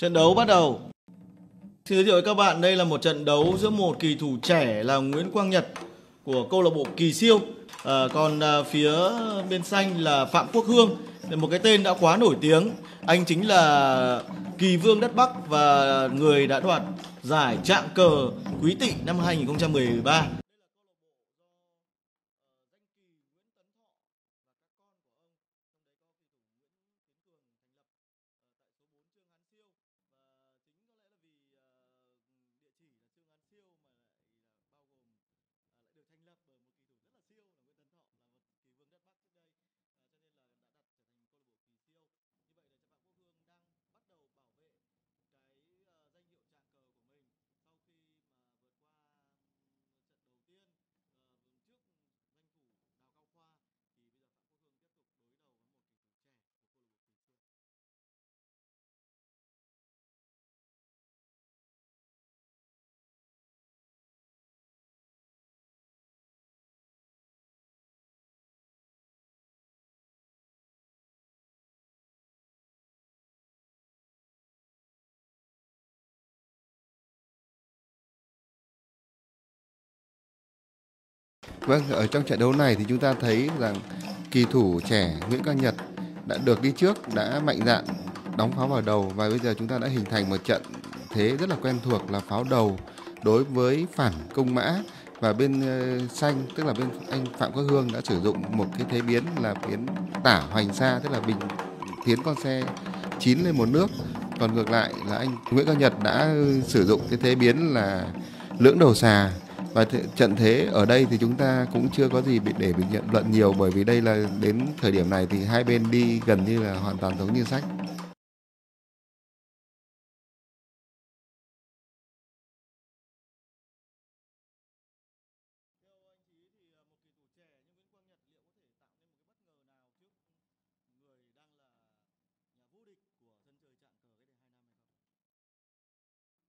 Trận đấu bắt đầu. Xin giới thiệu với các bạn đây là một trận đấu giữa một kỳ thủ trẻ là Nguyễn Quang Nhật của câu lạc bộ Kỳ Siêu. À, còn à, phía bên xanh là Phạm Quốc Hương, một cái tên đã quá nổi tiếng. Anh chính là Kỳ Vương đất Bắc và người đã đoạt giải trạng cờ Quý Tỵ năm 2013. Vâng, ở trong trận đấu này thì chúng ta thấy rằng kỳ thủ trẻ Nguyễn Quang Nhật đã được đi trước, đã mạnh dạn đóng pháo vào đầu và bây giờ chúng ta đã hình thành một trận thế rất là quen thuộc là pháo đầu đối với phản công mã và bên uh, xanh tức là bên anh Phạm Quốc Hương đã sử dụng một cái thế biến là biến tả hoành xa tức là bình tiến con xe chín lên một nước. Còn ngược lại là anh Nguyễn cao Nhật đã sử dụng cái thế biến là lưỡng đầu xà và th- trận thế ở đây thì chúng ta cũng chưa có gì bị, để bình nhận luận nhiều bởi vì đây là đến thời điểm này thì hai bên đi gần như là hoàn toàn giống như sách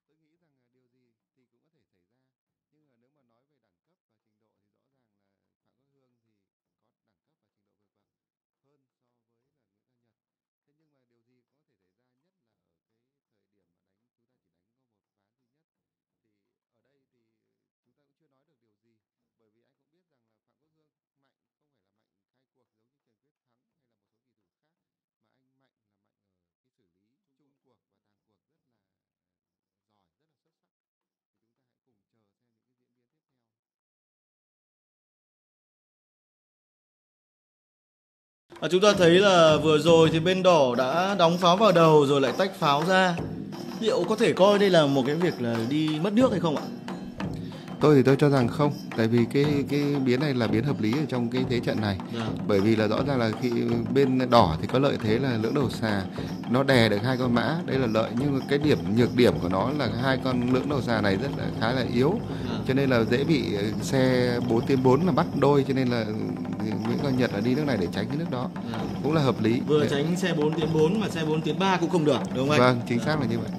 tôi nghĩ rằng là điều gì thì cũng có thể xảy ra nhưng mà nếu mà nói về đẳng cấp và trình độ thì rõ ràng là phạm quốc hương thì có đẳng cấp và trình độ vượt bậc hơn so với là nguyễn quang nhật. Thế nhưng mà điều gì có thể xảy ra nhất là ở cái thời điểm mà đánh chúng ta chỉ đánh có một ván duy nhất. Thì ở đây thì chúng ta cũng chưa nói được điều gì bởi vì anh cũng biết rằng là phạm quốc hương mạnh không phải là mạnh khai cuộc giống như trần quyết thắng hay là một số kỳ thủ khác mà anh mạnh là mạnh ở cái xử lý chung cuộc và tàng cuộc rất là giỏi rất là xuất sắc thì chúng ta hãy cùng chờ xem những cái diễn biến tiếp theo À, chúng ta thấy là vừa rồi thì bên đỏ đã đóng pháo vào đầu rồi lại tách pháo ra. Liệu có thể coi đây là một cái việc là đi mất nước hay không ạ? Tôi thì tôi cho rằng không tại vì cái cái biến này là biến hợp lý ở trong cái thế trận này Dạ. bởi vì là rõ ràng là khi bên đỏ thì có lợi thế là lưỡng đầu xà nó đè được hai con mã đây là lợi nhưng mà cái điểm nhược điểm của nó là hai con lưỡng đầu xà này rất là khá là yếu Dạ. cho nên là dễ bị ờ, xe 4 tiến 4 là bắt đôi cho nên là Nguyễn Quang Nhật là đi nước này để tránh cái nước đó Dạ. cũng là hợp lý Vừa tránh xe 4 tiến 4 mà xe 4 tiến 3 cũng không được, đúng không anh? vâng chính xác là như vậy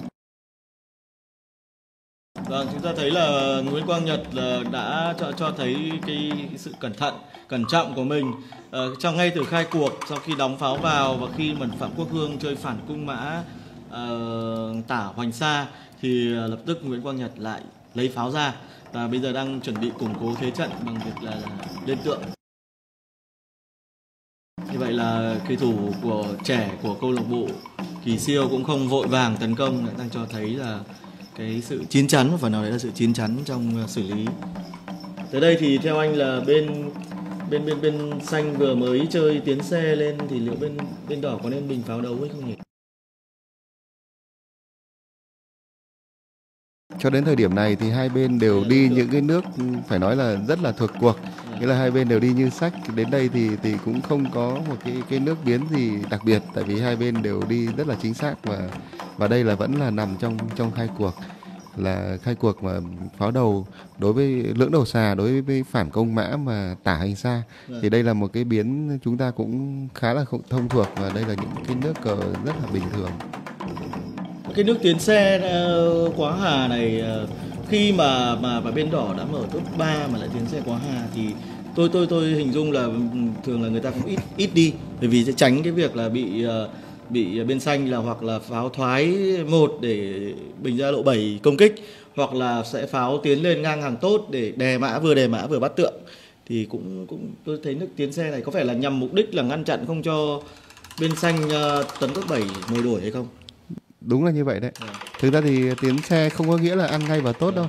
Vâng, chúng ta thấy là Nguyễn Quang Nhật là đã cho cho thấy cái sự cẩn thận, cẩn trọng của mình ờ, trong ngay từ khai cuộc sau khi đóng pháo vào và khi mà Phạm Quốc Hương chơi phản cung mã uh, tả hoành xa thì ờ, lập tức Nguyễn Quang Nhật lại lấy pháo ra và bây giờ đang chuẩn bị củng cố thế trận bằng việc là, là lên tượng. Như vậy là kỳ thủ của trẻ của câu lạc bộ Kỳ Siêu cũng không vội vàng tấn công đang cho thấy là cái sự chín chắn, và phần nào đấy là sự chín chắn trong ờ, xử lý. Tới đây thì theo anh là bên bên bên bên xanh vừa mới chơi tiến xe lên thì liệu bên bên đỏ có nên bình pháo đấu hay không nhỉ? Cho đến thời điểm này thì hai bên đều đi những cái nước phải nói là rất là thuộc cuộc. Nghĩa là hai bên đều đi như sách. Đến đây thì thì cũng không có một cái cái nước biến gì đặc biệt tại vì hai bên đều đi rất là chính xác và và đây là vẫn là nằm trong trong khai cuộc là khai cuộc mà pháo đầu đối với lưỡng đầu xà đối với phản công mã mà tả hành xa. Thì đây là một cái biến chúng ta cũng khá là thông thuộc và đây là những cái nước cờ rất là bình thường cái nước tiến xe ờ, quá hà này ờ, khi mà mà mà bên đỏ đã mở top 3 mà lại tiến xe quá hà thì tôi tôi tôi hình dung là ừ, thường là người ta cũng ít ít đi bởi vì sẽ tránh cái việc là bị ờ, bị bên xanh là hoặc là pháo thoái một để bình ra lộ 7 công kích hoặc là sẽ pháo tiến lên ngang hàng tốt để đè mã vừa đè mã vừa bắt tượng thì cũng cũng tôi thấy nước tiến xe này có phải là nhằm mục đích là ngăn chặn không cho bên xanh uh, tấn cấp 7 mồi đuổi hay không? Đúng là như vậy đấy. À. Thực ra thì tiến xe không có nghĩa là ăn ngay và tốt đâu.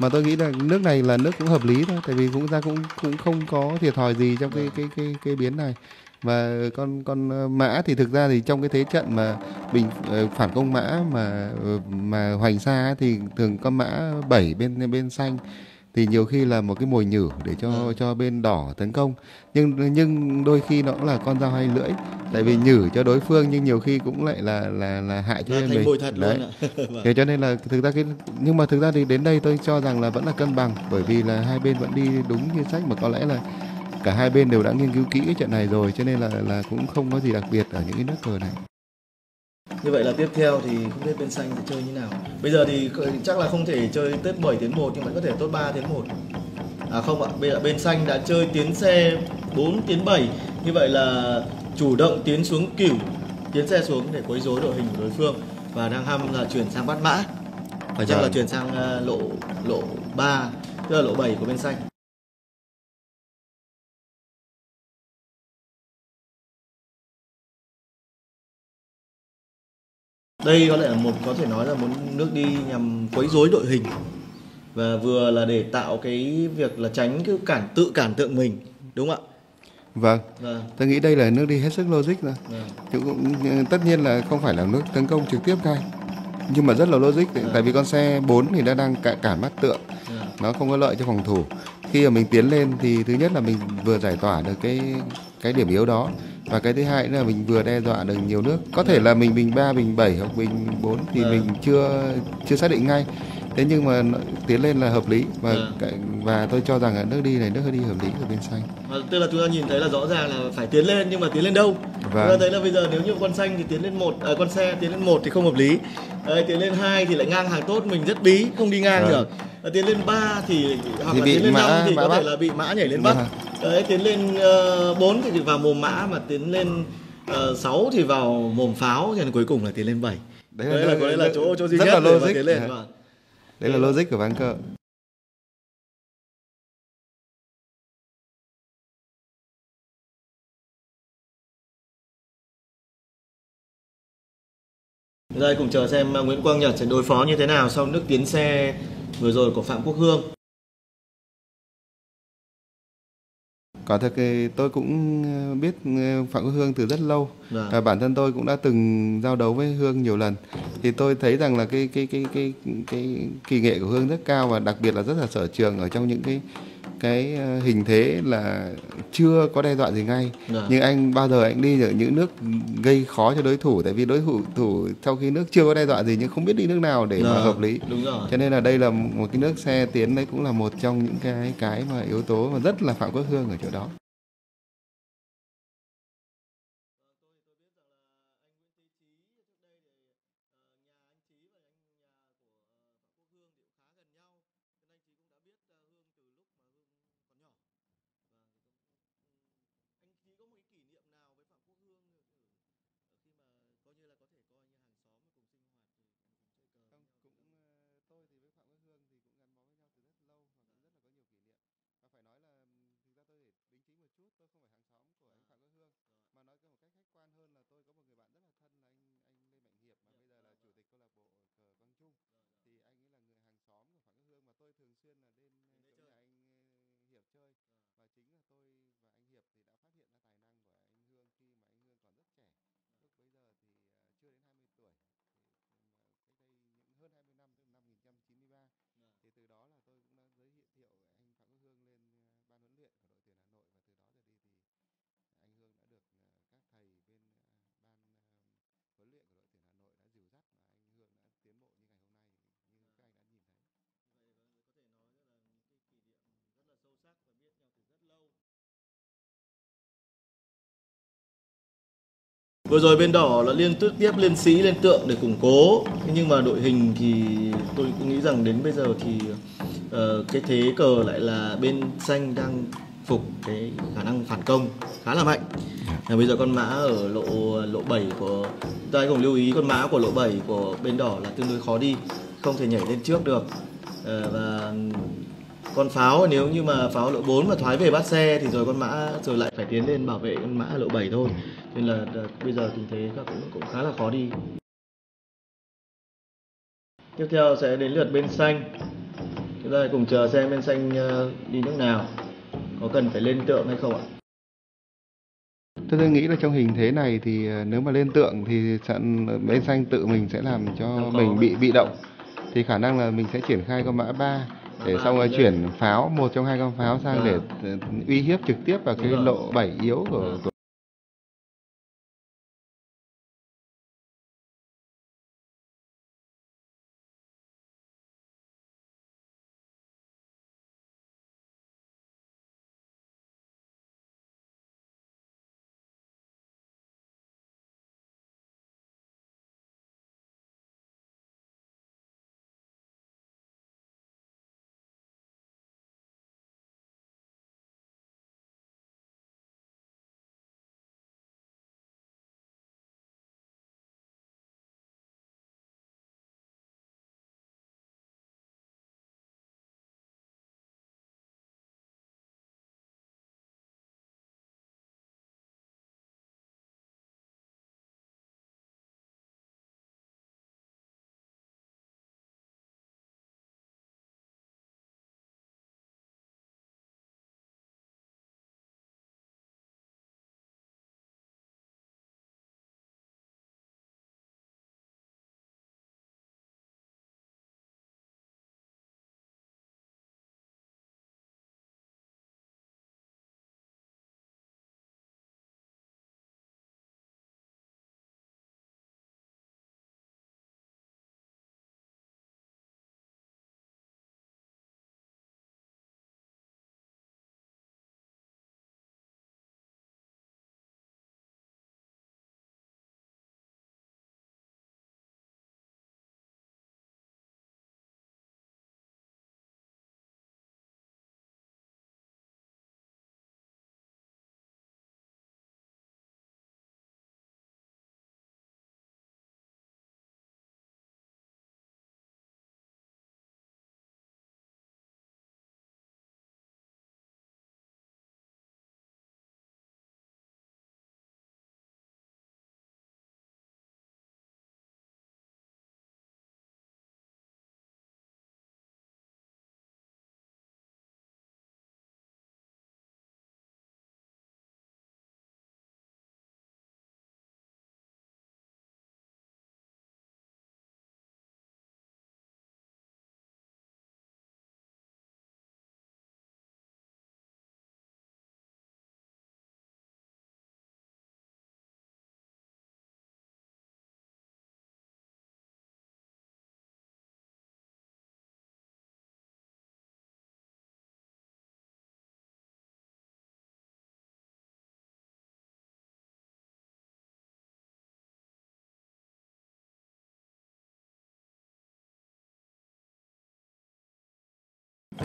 Mà tôi nghĩ là nước này là nước cũng hợp lý thôi, tại vì cũng ra cũng cũng không có thiệt thòi gì trong cái cái cái cái biến này và con con ờ, mã thì thực ra thì trong cái thế trận mà bình ờ, phản công mã mà ờ, mà hoành xa thì thường con mã 7 bên bên xanh thì nhiều khi là một cái mồi nhử để cho Ừ. cho bên đỏ tấn công nhưng nhưng đôi khi nó cũng là con dao hai lưỡi tại vì nhử cho đối phương nhưng nhiều khi cũng lại là là là hại cho bên mình thật Đấy. Vâng. Thế cho nên là thực ra cái nhưng mà thực ra thì đến đây tôi cho rằng là vẫn là cân bằng bởi vì là hai bên vẫn đi đúng như sách mà có lẽ là cả hai bên đều đã nghiên cứu kỹ cái trận này rồi cho nên là là cũng không có gì đặc biệt ở những cái nước cờ này. Như vậy là tiếp theo thì không biết bên xanh sẽ chơi như nào. Bây giờ thì chắc là không thể chơi tết 7 tiến 1 nhưng vẫn có thể tốt 3 tiến 1. À không ạ, bây giờ bên xanh đã chơi tiến xe 4 tiến 7. Như vậy là chủ động tiến xuống cửu, tiến xe xuống để quấy rối đội hình của đối phương và đang hăm là chuyển sang bắt mã. Phải chăng là Vâng. chuyển sang à, lộ lộ 3, tức là lộ 7 của bên xanh. Đây có lẽ là một có thể nói là một nước đi nhằm quấy rối đội hình và vừa là để tạo cái việc là tránh cái cản tự cản tượng mình đúng không Vâng, ạ? Vâng. tôi nghĩ đây là nước đi hết sức logic rồi. vâng. Cũng tất nhiên là không phải là nước tấn công trực tiếp ngay nhưng mà rất là logic tại, tại vì con xe 4 thì nó đang cả, cản mắt tượng vâng. nó không có lợi cho phòng thủ khi mà mình tiến lên thì thứ nhất là mình vừa giải tỏa được cái cái điểm yếu đó và cái thứ hai nữa là mình vừa đe dọa được nhiều nước có thể là mình bình 3, bình 7 hoặc bình 4 thì Vâng. mình chưa chưa xác định ngay thế nhưng mà tiến lên là hợp lý và cái- và tôi cho rằng là nước đi này nước đi hợp lý ở bên xanh Và tức là chúng ta nhìn thấy là rõ ràng là phải tiến lên nhưng mà tiến lên đâu? Chúng ta Vâng. thấy là bây giờ nếu như con xanh thì tiến lên một, à, con xe tiến lên một thì không hợp lý. Đấy, tiến lên hai thì lại ngang hàng tốt mình rất bí, không đi ngang được. À, tiến lên 3 thì hoặc Thì là tiến lên mã- 5 thì mã có thể bắt. là bị mã nhảy lên bắt. Vâng. Đấy, tiến lên uh, 4 thì vào mồm mã mà tiến lên uh, 6 thì vào mồm pháo thì cuối cùng là tiến lên 7. Đấy Đấy là- là, có lẽ là chỗ chỗ duy rất nhất là logic. tiến lên. Vâng. đấy là logic của ván cờ Đây cùng chờ xem Nguyễn Quang Nhật sẽ đối phó như thế nào sau nước tiến xe vừa rồi của Phạm Quốc Hương. Quả thực thì tôi cũng ờ, biết ờ, Phạm Quốc Hương từ rất lâu. Và bản thân tôi cũng đã từng giao đấu với Hương nhiều lần. Thì tôi thấy rằng là cái cái cái cái cái kỳ nghệ của Hương rất cao và đặc biệt là rất là sở trường ở trong những cái cái ờ, hình thế là chưa có đe dọa gì ngay Vâng. nhưng anh bao giờ anh đi ở những nước gây khó cho đối thủ tại vì đối thủ thủ sau khi nước chưa có đe dọa gì nhưng không biết đi nước nào để mà Vâng, hợp lý Đúng rồi. cho nên là đây là một cái nước xe tiến đấy cũng là một trong những cái cái mà yếu tố mà rất là phạm quốc hương ở chỗ đó tôi không phải hàng xóm của à. anh Phạm ờ. Quốc Hương rồi. mà nói một cách khách quan hơn là tôi có một người bạn rất là thân là anh anh Lê Mạnh Hiệp mà Hiệp. bây giờ rồi, là rồi. chủ tịch câu lạc bộ cờ Quang Trung rồi, rồi. thì anh ấy là người hàng xóm của Phạm Quốc Hương mà tôi thường xuyên là đến, ờ, chỗ nhà anh ờ, Hiệp chơi rồi. và chính là tôi và anh Hiệp thì đã phát hiện ra tài năng của anh Hương khi mà anh Hương còn rất trẻ rồi. lúc bây giờ thì chưa đến 20 tuổi ừ, cách đây những hơn 20 năm tức là năm 1993 à. thì từ đó là tôi cũng đã giới thiệu anh Phạm Quốc Hương lên ban huấn luyện của đội tuyển Hà Nội và từ đó Vừa rồi bên đỏ là liên tiếp tiếp lên sĩ lên tượng để củng cố nhưng mà đội hình thì tôi cũng nghĩ rằng đến bây giờ thì ờ, cái thế cờ lại là bên xanh đang phục cái khả năng phản công khá là mạnh. Và bây giờ con mã ở lộ lộ 7 của hãy cùng lưu ý con mã của lộ 7 của bên đỏ là tương đối khó đi, không thể nhảy lên trước được. Ờ, và con pháo nếu như mà pháo lộ 4 mà thoái về bắt xe thì rồi con mã rồi lại phải tiến lên bảo vệ con mã lộ 7 thôi. Nên là bây giờ tình thế các cũng cũng khá là khó đi. Tiếp theo sẽ đến lượt bên xanh. Chúng ta cùng chờ xem bên xanh ờ, đi nước nào. Có cần phải lên tượng hay không ạ? Tôi nghĩ là trong hình thế này thì ờ, nếu mà lên tượng thì sẵn bên xanh tự mình sẽ làm cho mình bị bị động. Thì khả năng là mình sẽ triển khai con mã 3 để ba xong rồi chuyển pháo một trong hai con pháo sang để Vâng. ờ, uy hiếp trực tiếp vào cái lộ 7 yếu của,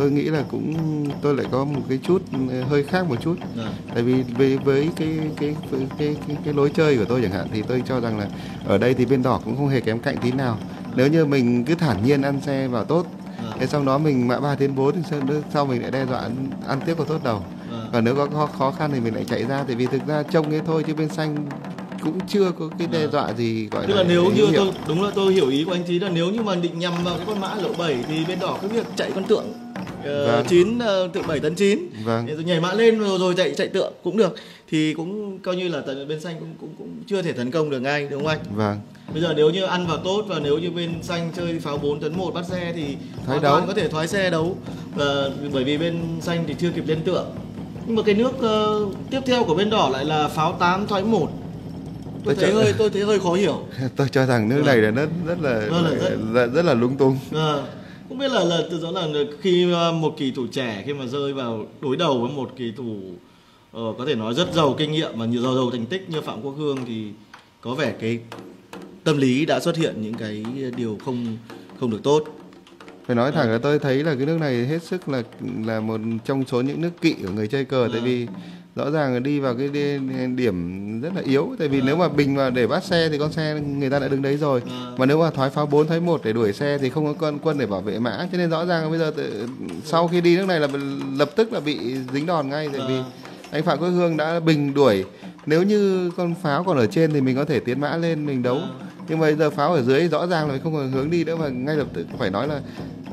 tôi nghĩ là cũng tôi lại có một cái chút ờ, hơi khác một chút Vâng. tại vì với với cái cái cái cái, cái, cái lối chơi của tôi chẳng hạn thì tôi cho rằng là ở đây thì bên đỏ cũng không hề kém cạnh tí nào nếu như mình cứ thản nhiên ăn xe vào tốt Vâng. thế sau đó mình mã ba tiến bốn thì sau, mình lại đe dọa ăn, ăn tiếp vào tốt đầu Vâng. còn nếu có khó, khó khăn thì mình lại chạy ra tại vì thực ra trông thế thôi chứ bên xanh cũng chưa có cái đe dọa gì gọi Tức là nếu hữu như hiệu. tôi đúng là tôi hiểu ý của anh Trí là nếu như mà định nhằm vào cái con mã lộ 7 thì bên đỏ cái việc chạy con tượng Vâng. 9 uh, tượng 7 tấn 9 vâng rồi nhảy mã lên rồi, rồi chạy chạy tượng cũng được thì cũng coi như là tận bên xanh cũng cũng cũng chưa thể tấn công được ngay đúng không anh? vâng Bây giờ nếu như ăn vào tốt và nếu như bên xanh chơi pháo 4 tấn 1 bắt xe thì Thoái đấu. có thể thoái xe đấu và bởi vì bên xanh thì chưa kịp lên tượng. Nhưng mà cái nước ờ, tiếp theo của bên đỏ lại là pháo 8 thoái 1. Tôi Tôi thấy cho- hơi tôi thấy hơi khó hiểu. tôi cho rằng nước Vâng. này là rất rất là Vâng, là rất- là rất là lung tung Ờ, không biết là là rõ là khi ờ, một kỳ thủ trẻ khi mà rơi vào đối đầu với một kỳ thủ ờ, có thể nói rất giàu kinh nghiệm và nhiều giàu giàu thành tích như Phạm Quốc Hương thì có vẻ cái tâm lý đã xuất hiện những cái điều không không được tốt. phải nói thẳng là tôi thấy là cái nước này hết sức là là một trong số những nước kỵ của người chơi cờ tại Vâng. vì rõ ràng là đi vào cái đi- điểm rất là yếu tại vì Vâng. nếu mà bình vào để bắt xe thì con xe người ta đã đứng đấy rồi Vâng. mà nếu mà thoái pháo 4 thoái 1 để đuổi xe thì không có quân quân để bảo vệ mã cho nên rõ ràng là bây giờ tự, sau khi đi nước này là lập tức là bị dính đòn ngay tại vì Vâng. anh Phạm Quốc Hương đã bình đuổi nếu như con pháo còn ở trên thì mình có thể tiến mã lên mình đấu Vâng. Nhưng mà bây giờ pháo ở dưới rõ ràng là không còn hướng đi nữa và ngay lập tức phải nói là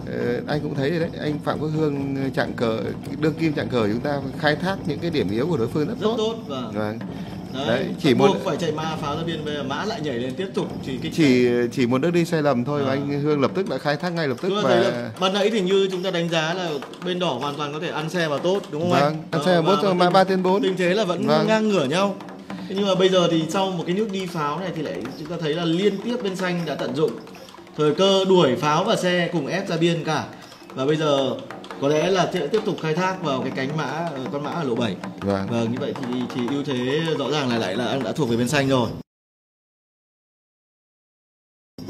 ờ, anh cũng thấy đấy anh Phạm Quốc Hương chặn cờ đương kim chặn cờ chúng ta khai thác những cái điểm yếu của đối phương rất, rất tốt, tốt và Vâng. đấy, Đấy, chỉ chỉ một- phải chạy ma pháo ra biên bây giờ mã lại nhảy lên tiếp tục kích chỉ chỉ một nước đi sai lầm thôi và À. anh Hương lập tức đã khai thác ngay lập tức và ban nãy thì như chúng ta đánh giá là bên đỏ hoàn toàn có thể ăn xe vào tốt đúng không anh? Vâng, ăn xe vào Ờ, tốt và cho mã tình- ba tên bốn. Tình thế là vẫn Vâng. ngang ngửa nhau. Thế nhưng mà bây giờ thì sau một cái nước đi pháo này thì lại chúng ta thấy là liên tiếp bên xanh đã tận dụng thời cơ đuổi pháo và xe cùng ép ra biên cả. Và bây giờ có lẽ là sẽ tiếp tục khai thác vào cái cánh mã ờ, con mã ở lỗ 7. vâng. Vâng, như vậy thì thì ưu thế rõ ràng là lại là đã thuộc về bên xanh rồi.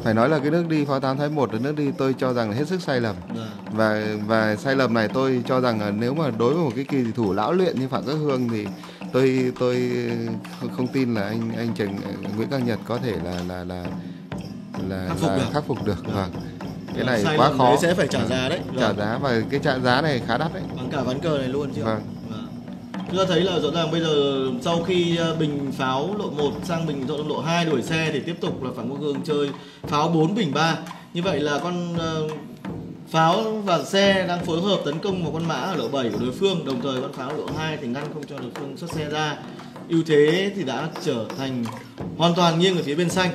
phải nói là cái nước đi pháo tám thái một là nước đi tôi cho rằng là hết sức sai lầm Vâng. và và sai lầm này tôi cho rằng là nếu mà đối với một cái kỳ thủ lão luyện như Phạm Quốc Hương thì tôi tôi không, tin là anh anh Trần Nguyễn Quang Nhật có thể là là là là Khắc phục là được. khắc phục được Vâng. vâng cái Vâng, này sai quá khó sẽ phải trả giá đấy. trả Vâng. giá và cái trả giá này khá đắt đấy bằng cả ván cờ này luôn chứ Vâng. Vâng. chúng ta thấy là rõ ràng bây giờ sau khi ờ, bình pháo lộ 1 sang bình lộ, lộ 2 đuổi xe thì tiếp tục là Phạm Quốc Hương chơi pháo 4 bình 3 như vậy là con ờ, pháo và xe đang phối hợp tấn công một con mã ở lộ 7 của đối phương đồng thời con pháo lộ 2 thì ngăn không cho đối phương xuất xe ra ưu thế thì đã trở thành hoàn toàn nghiêng ở phía bên xanh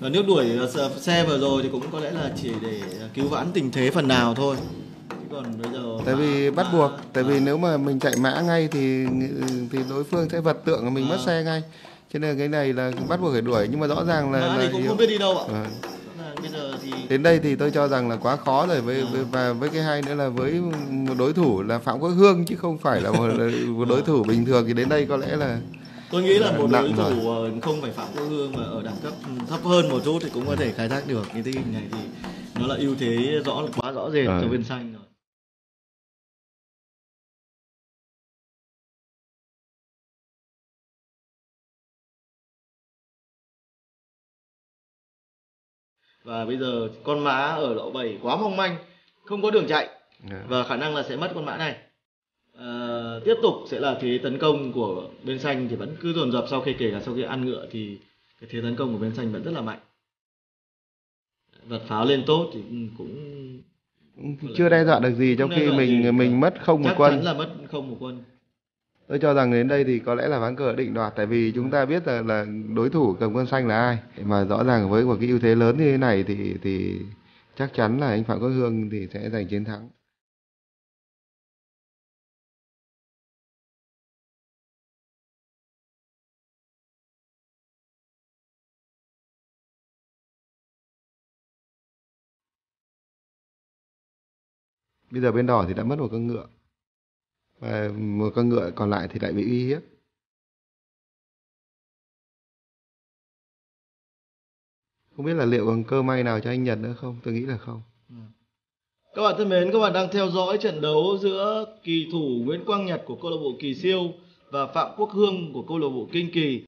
và nước đuổi ờ, xe- vừa rồi thì cũng có lẽ là chỉ để cứu vãn tình thế phần nào thôi chứ còn bây giờ tại vì bắt buộc tại vì vâng. nếu mà mình chạy mã ngay thì thì đối phương sẽ vật tượng mình mất Vâng. xe ngay cho nên cái này là bắt buộc phải đuổi nhưng mà rõ ràng là, Mã là thì cũng yếu. không biết đi đâu ạ. Vâng. Đến đây thì tôi cho rằng là quá khó rồi với, Vâng. với và với cái hai nữa là với một đối thủ là Phạm Quốc Hương chứ không phải là một, một đối thủ bình thường thì đến đây có lẽ là tôi nghĩ là một đối thủ ờ, không phải Phạm Quốc Hương mà ở đẳng cấp thấp hơn một chút thì cũng có thể khai thác được cái tình hình này thì nó là ưu thế rõ quá rõ rệt cho bên xanh rồi. Và bây giờ con mã ở lỗ 7 quá mong manh, không có đường chạy và khả năng là sẽ mất con mã này. Ờ, tiếp tục sẽ là thế tấn công của bên xanh thì vẫn cứ dồn dập sau khi kể cả sau khi ăn ngựa thì cái thế tấn công của bên xanh vẫn rất là mạnh. Vật pháo lên tốt thì cũng chưa đe dọa được gì trong khi mình mình mất không một chắc quân chắn là mất không một quân tôi cho rằng đến đây thì có lẽ là ván cờ định đoạt, tại vì chúng ta biết là là đối thủ cầm quân xanh là ai. Mà rõ ràng với một cái ưu thế lớn như thế này thì thì chắc chắn là anh Phạm Quốc Hương thì sẽ giành chiến thắng. Bây giờ bên đỏ thì đã mất một con ngựa và một con ngựa còn lại thì lại bị uy hiếp. Không biết là liệu còn cơ may nào cho anh Nhật nữa không? Tôi nghĩ là không. Ừ. Các bạn thân mến, các bạn đang theo dõi trận đấu giữa kỳ thủ Nguyễn Quang Nhật của câu lạc bộ Kỳ Siêu và Phạm Quốc Hương của câu lạc bộ Kinh Kỳ.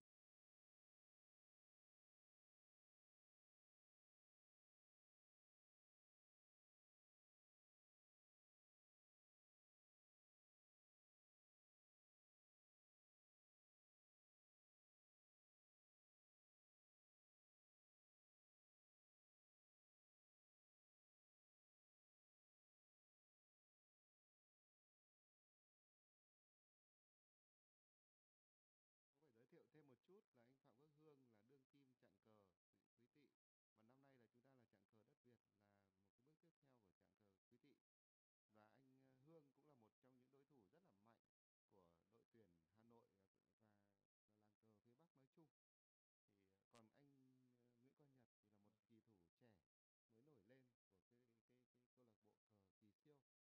nói chung. Thì ờ, còn anh ờ, Nguyễn Quang Nhật thì là một kỳ thủ trẻ mới nổi lên của cái cái cái câu lạc bộ cờ Kỳ Siêu.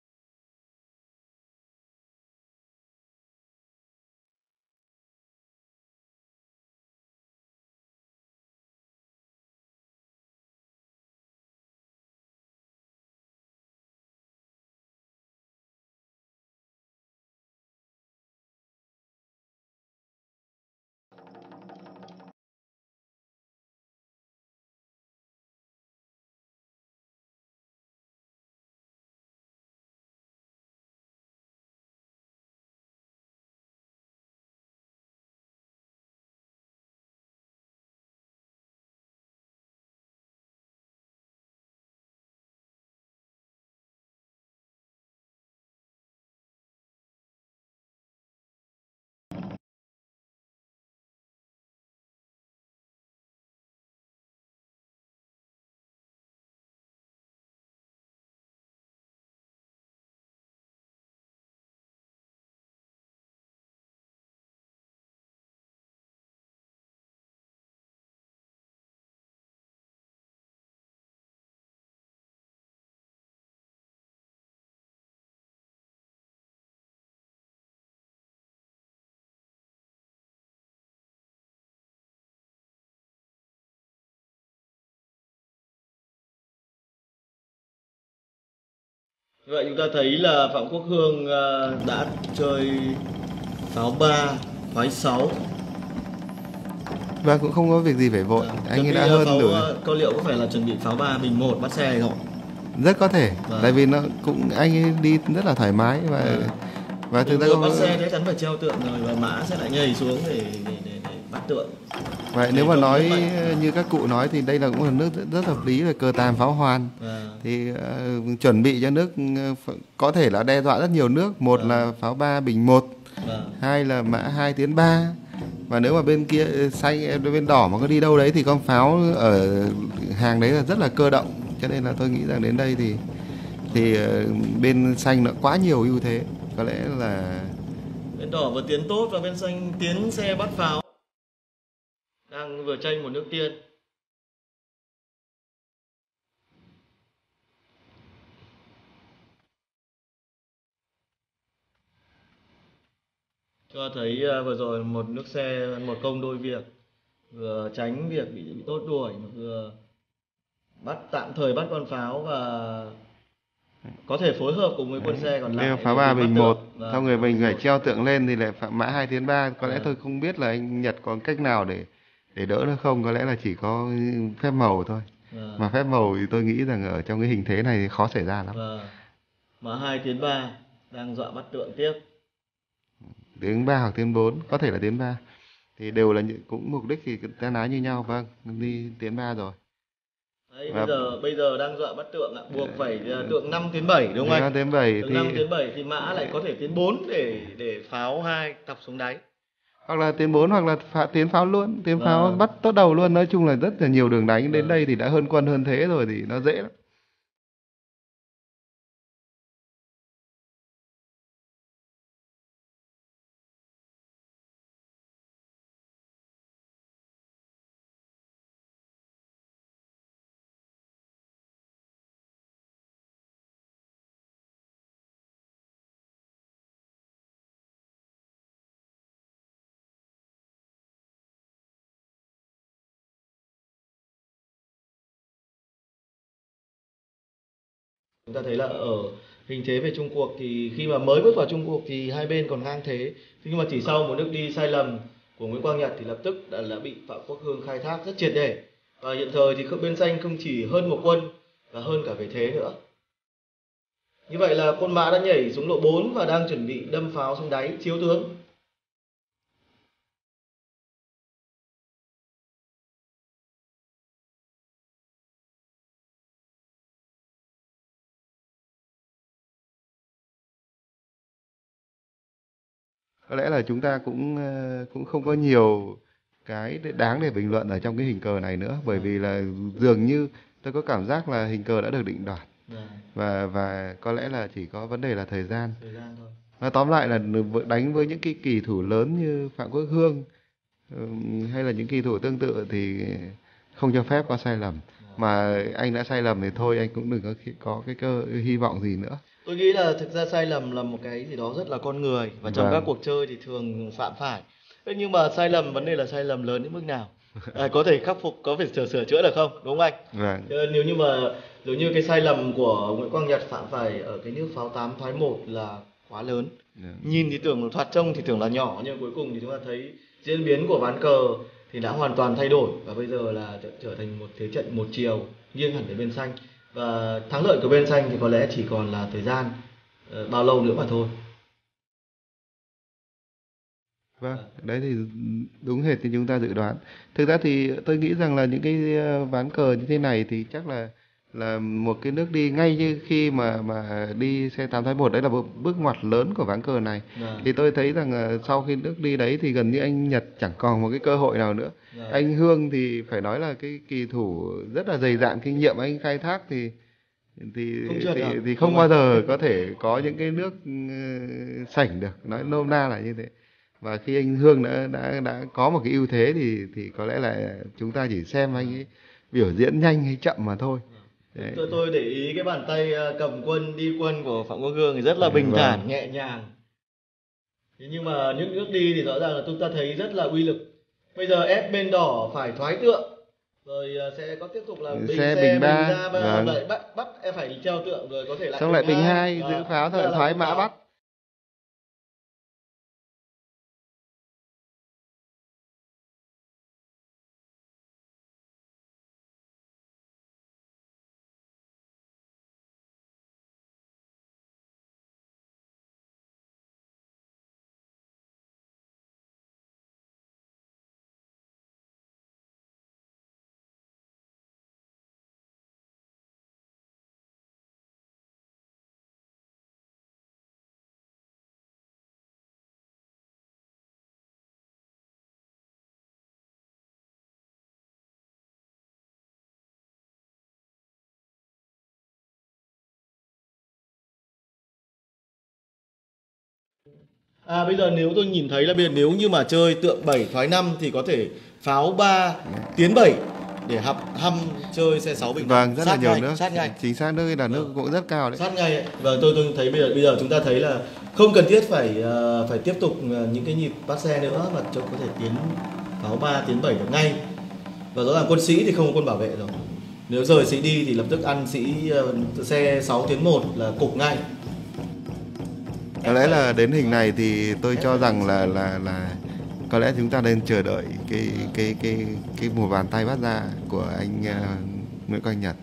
Vậy chúng ta thấy là phạm quốc hương ờ, đã chơi pháo ba phái sáu và cũng không có việc gì phải vội Vâng. anh ấy đã hơn pháo, đủ ờ, câu liệu có phải là chuẩn bị pháo ba bình một bắt xe rồi rất có thể Vâng. tại vì nó cũng anh ấy đi rất là thoải mái và Vâng. và thực ra một bắt xe chắc chắn phải treo tượng rồi và mã sẽ lại nhảy xuống để để, để, để bắt tượng vậy nếu mà nói như các cụ nói thì đây là cũng là nước rất, rất hợp lý về cờ tàm pháo hoàn và thì ờ, chuẩn bị cho nước ờ, có thể là đe dọa rất nhiều nước. Một Vâng. là pháo ba bình một và hai là mã hai tiến ba. Và nếu mà bên kia ờ, xanh bên đỏ mà có đi đâu đấy thì con pháo ở hàng đấy là rất là cơ động. Cho nên là tôi nghĩ rằng đến đây thì thì bên xanh nó quá nhiều ưu thế. Có lẽ là bên đỏ vừa tiến tốt và bên xanh tiến xe bắt pháo đang vừa tranh một nước tiên. Cho thấy à, vừa rồi một nước xe một công đôi việc vừa tránh việc bị bị tốt đuổi vừa bắt tạm thời bắt con pháo và có thể phối hợp cùng với quân xe còn lại pháo ba bình một. Vâng, xong người pháo mình phải treo tượng lên thì lại phạm mã hai tiến ba. Có lẽ Vâng. tôi không biết là anh Nhật có cách nào để để đỡ nó không có lẽ là chỉ có phép màu thôi Vâng. mà phép màu thì tôi nghĩ rằng ở trong cái hình thế này thì khó xảy ra lắm Vâng. Mã 2 tiến 3 đang dọa bắt tượng tiếp. tiếng ba hoặc tiếng 4 có thể là tiếng ba thì đều là những, cũng mục đích thì tay lái như nhau vâng đi tiến ba rồi Đấy, Và- bây giờ bây giờ đang dọa bắt tượng ạ, buộc phải ờ, tượng 5 tiến 7 đúng không anh? tiến bảy Tượng thì 5 tiến 7 thì mã lại có thể tiến 4 để để pháo hai tập xuống đáy. Hoặc là tiến 4 hoặc là phá, tiến pháo luôn tiến pháo Vâng. bắt tốt đầu luôn nói chung là rất là nhiều đường đánh đến Vâng. đây thì đã hơn quân hơn thế rồi thì nó dễ lắm Chúng ta thấy là ở hình thế về trung cuộc thì khi mà mới bước vào trung cuộc thì hai bên còn ngang thế. Thế nhưng mà chỉ sau một nước đi sai lầm của Nguyễn Quang Nhật thì lập tức đã là bị Phạm Quốc Hương khai thác rất triệt để. Và hiện thời thì bên xanh không chỉ hơn một quân và hơn cả về thế nữa. Như vậy là quân mã đã nhảy xuống lộ 4 và đang chuẩn bị đâm pháo xuống đáy, chiếu tướng. Có lẽ là chúng ta cũng ờ, cũng không có nhiều cái đáng để bình luận ở trong cái hình cờ này nữa bởi vì là dường như tôi có cảm giác là hình cờ đã được định đoạt. Dạ, và và có lẽ là chỉ có vấn đề là thời gian. Nói tóm lại là đánh với những cái kỳ thủ lớn như phạm quốc hương hay là những kỳ thủ tương tự thì không cho phép có sai lầm. Mà anh đã sai lầm thì thôi anh cũng đừng có có cái cơ hy vọng gì nữa Tôi nghĩ là thực ra sai lầm là một cái gì đó rất là con người và trong Vâng. các cuộc chơi thì thường phạm phải. Thế nhưng mà sai lầm vấn đề là sai lầm lớn đến mức nào? À, có thể khắc phục, có thể sửa sửa chữa được không? Đúng không anh? vâng nếu như mà giống như cái sai lầm của Nguyễn Quang Nhật phạm phải ở cái nước pháo 8 thoái 1 là quá lớn. Dạ. Nhìn thì tưởng thoạt trông thì tưởng là nhỏ nhưng cuối cùng thì chúng ta thấy diễn biến của ván cờ thì đã hoàn toàn thay đổi và bây giờ là trở thành một thế trận một chiều nghiêng hẳn về bên xanh và thắng lợi của bên xanh thì có lẽ chỉ còn là thời gian ờ, bao lâu nữa mà thôi. Vâng, đấy thì đúng hệt như chúng ta dự đoán. Thực ra thì tôi nghĩ rằng là những cái ờ, ván cờ như thế này thì chắc là là một cái nước đi ngay như khi mà mà đi xe 8 thái 1 đấy là một bước ngoặt lớn của ván cờ này. Dạ. Thì tôi thấy rằng ờ, sau khi nước đi đấy thì gần như anh Nhật chẳng còn một cái cơ hội nào nữa. Dạ. Anh Hương thì phải nói là cái kỳ thủ rất là dày dạn kinh nghiệm anh khai thác thì thì Không thì, thì không Đúng bao giờ có thể có những cái nước ừ, sảnh được nói nôm na là như thế và khi anh Hương đã đã đã có một cái ưu thế thì thì có lẽ là chúng ta chỉ xem anh ấy biểu diễn nhanh hay chậm mà thôi Đấy. Tôi, tôi để ý cái bàn tay ờ, cầm quân đi quân của Phạm Quốc Hương thì rất là Dạ, bình vâng. thản, nhẹ nhàng. Thế nhưng mà những nước đi thì rõ ràng là chúng ta thấy rất là uy lực. Bây giờ ép bên đỏ phải thoái tượng rồi ờ, sẽ có tiếp tục là bình Xe xe, bình bình ba, ra và vâng. lại bắt bắt em phải treo tượng rồi có thể lại xong lại bình hai Đó. giữ pháo là thoái mã bắt À bây giờ nếu tôi nhìn thấy là bây giờ nếu như mà chơi tượng 7 thoái 5 thì có thể pháo 3 tiến 7 để hăm hăm chơi xe 6 bình. Vâng rất là sát nhiều ngay, nước. sát ngay. Chính xác nước là nước Vâng. cũng rất cao đấy. Sát ngay ấy. và tôi tôi thấy bây giờ bây giờ chúng ta thấy là không cần thiết phải ờ, phải tiếp tục ờ, những cái nhịp bắt xe nữa mà cho có thể tiến pháo 3 tiến 7 được ngay. Và rõ ràng quân sĩ thì không có quân bảo vệ rồi. Nếu rời sĩ đi thì lập tức ăn sĩ ờ, xe 6 tiến 1 là cục ngay có lẽ là đến hình này thì tôi cho rằng là là là có lẽ chúng ta nên chờ đợi cái cái cái cái mùa bàn tay bắt ra của anh à, Nguyễn Quang Nhật.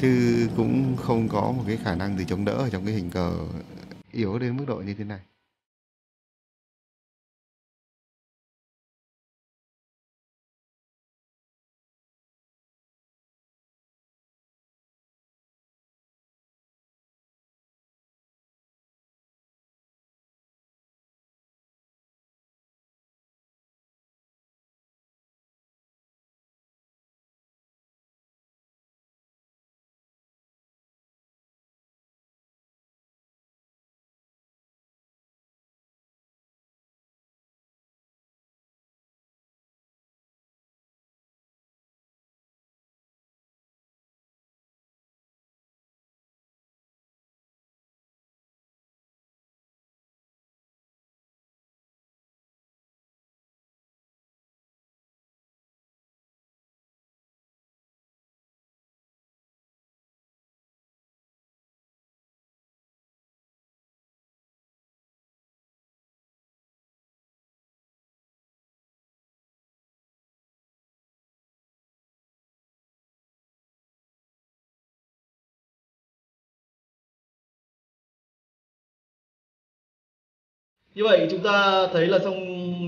Chứ cũng không có một cái khả năng gì chống đỡ ở trong cái hình cờ yếu đến mức độ như thế này. Như vậy chúng ta thấy là trong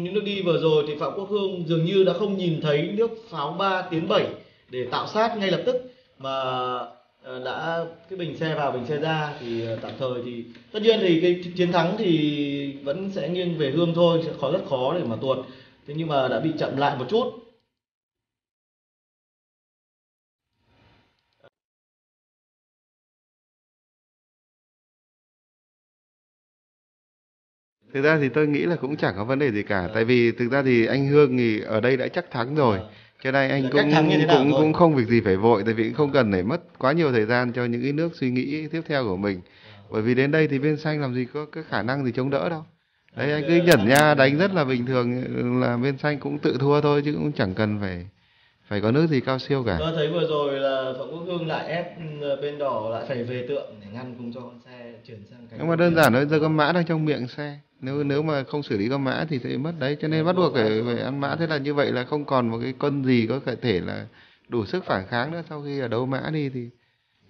những nước đi vừa rồi thì Phạm Quốc Hương dường như đã không nhìn thấy nước pháo ba tiến bảy để tạo sát ngay lập tức, mà ờ, đã cái bình xe vào, bình xe ra thì ờ, tạm thời thì tất nhiên thì cái chiến thắng thì vẫn sẽ nghiêng về Hương thôi, sẽ khó, rất khó để mà tuột. Thế nhưng mà đã bị chậm lại một chút. Thực ra thì tôi nghĩ là cũng chẳng có vấn đề gì cả tại vì thực ra thì anh Hương thì ở đây đã chắc thắng rồi. Cho nên anh cách cũng cũng cũng không việc gì phải vội tại vì cũng không cần phải mất quá nhiều thời gian cho những cái nước suy nghĩ tiếp theo của mình. Bởi vì đến đây thì bên xanh làm gì có cái khả năng gì chống đỡ đâu. Đấy anh cứ nhẩn nha đánh rất là bình thường là bên xanh cũng tự thua thôi chứ cũng chẳng cần phải phải có nước gì cao siêu cả. Tôi thấy vừa rồi là Phạm Quốc Hương lại ép ừ, bên đỏ lại phải về tượng để ngăn không cho con xe chuyển sang cánh nhưng mà đơn giản thôi giờ con mã đang trong miệng xe. Nếu nếu mà không xử lý con mã thì sẽ mất đấy cho nên bắt buộc phải phải ăn mã. Thế là như vậy là không còn một cái con gì có thể là đủ sức phản kháng nữa. Sau khi ở đấu mã đi thì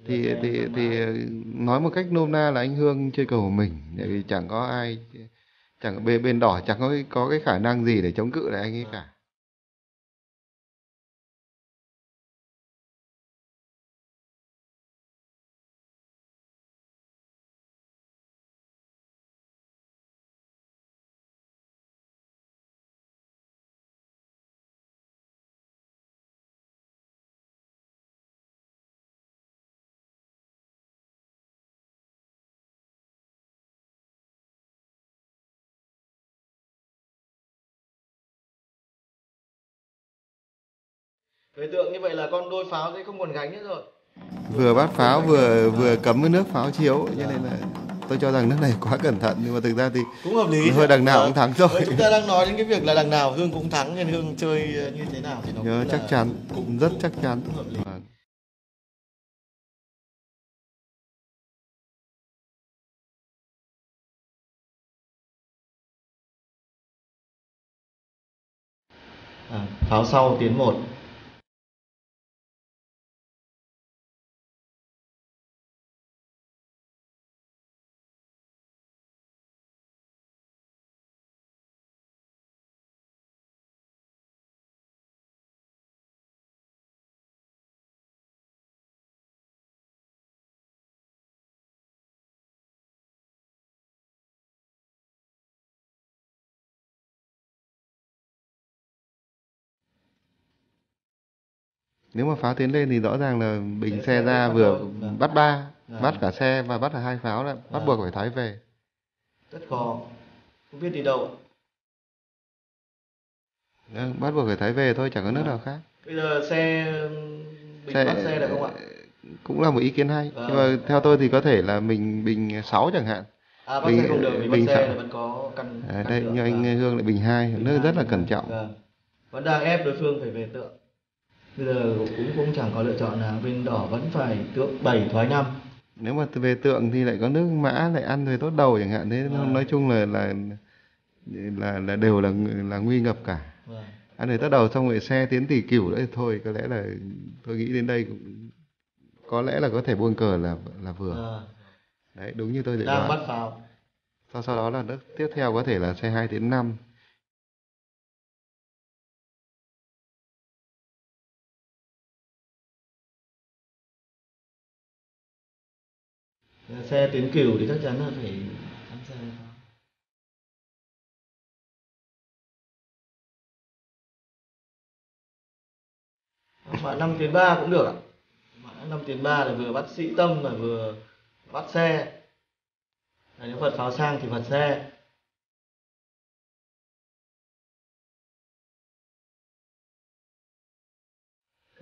thì thì thì nói một cách nôm na là anh Hương chơi cầu của mình. Tại vì chẳng có ai chẳng bên bên đỏ chẳng có có cái khả năng gì để chống cự lại anh ấy cả về tượng như vậy là con đôi pháo sẽ không còn gánh nữa rồi. Vừa bắt pháo vừa vừa cấm cái nước pháo chiếu cho nên là tôi cho rằng nước này quá cẩn thận nhưng mà thực ra thì cũng hợp lý hơi đằng nào Ờ, cũng thắng rồi Vậy chúng ta đang nói đến cái việc là đằng nào Hương cũng thắng nên Hương chơi ờ, như thế nào thì nó Nhớ chắc là- chắn cũng rất chắc chắn. cũng hợp lý. Vâng. À, pháo sau tiến một nếu mà pháo tiến lên thì rõ ràng là bình Sẽ- xe ra vừa. Vâng. bắt ba Vâng. bắt cả xe và bắt cả hai pháo là bắt Vâng. buộc phải thoái về rất khó không biết đi đâu ạ. Vâng, bắt buộc phải thoái về thôi chẳng có nước Vâng. nào khác bây giờ xe bình Xe- bắt xe được không ạ cũng là một ý kiến hay Vâng. nhưng mà theo tôi thì có thể là mình bình 6 chẳng hạn à Bình- xe không được bắt bình xe là vẫn có căn à, căn đây như anh Vâng. Hương lại bình hai Bình nước rất là bình cẩn trọng Vâng. vẫn đang ép đối phương phải về tượng bây giờ cũng cũng chẳng có lựa chọn nào bên đỏ vẫn phải tượng 7 thoái 5 nếu mà về tượng thì lại có nước mã lại ăn về tốt đầu chẳng hạn thế Vâng. nói chung là là là là đều là là nguy ngập cả. Vâng. ăn về tốt đầu xong rồi xe tiến tỷ cửu thì thôi có lẽ là tôi nghĩ đến đây cũng có lẽ là có thể buông cờ là là vừa. À, đấy đúng như tôi dự đang bắt đoán pháo sau sau đó là nước tiếp theo có thể là xe 2 tiến 5 xe tiến cửu thì chắc chắn là phải ăn xe mã năm tiến ba cũng được ạ mã năm tiến ba là vừa bắt sĩ tâm và vừa bắt xe Đấy, nếu vật pháo sang thì vật xe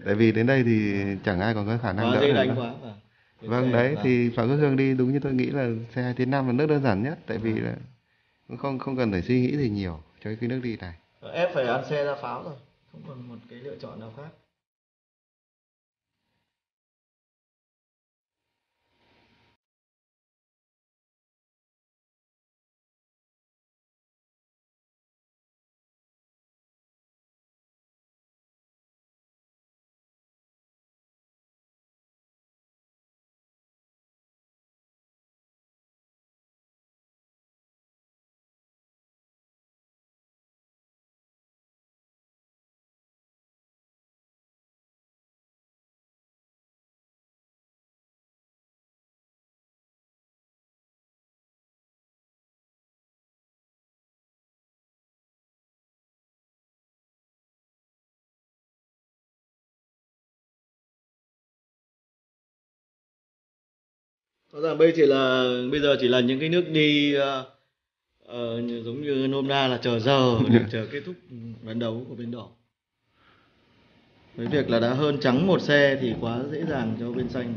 tại vì đến đây thì chẳng ai còn có khả năng quá đỡ đâu. quá vâng. Vâng đấy vâng. thì phạm quốc hương đi đúng như tôi nghĩ là xe 2 tiến 5 là nước đơn giản nhất tại vì là cũng không không cần phải suy nghĩ gì nhiều cho cái nước đi này ép phải ăn xe ra pháo rồi không còn một cái lựa chọn nào khác Rõ ràng bây chỉ là bây giờ chỉ là những cái nước đi ờ, như- giống như nôm na là chờ giờ để chờ kết thúc ván đấu của bên đỏ. Với việc là đã hơn trắng một xe thì quá dễ dàng cho bên xanh.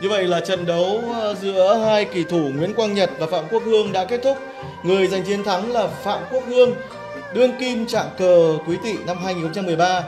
Như vậy là trận đấu ờ, giữa hai kỳ thủ Nguyễn Quang Nhật và Phạm Quốc Hương đã kết thúc. Người giành chiến thắng là Phạm Quốc Hương, đương kim trạng cờ Quý Tỵ năm 2013.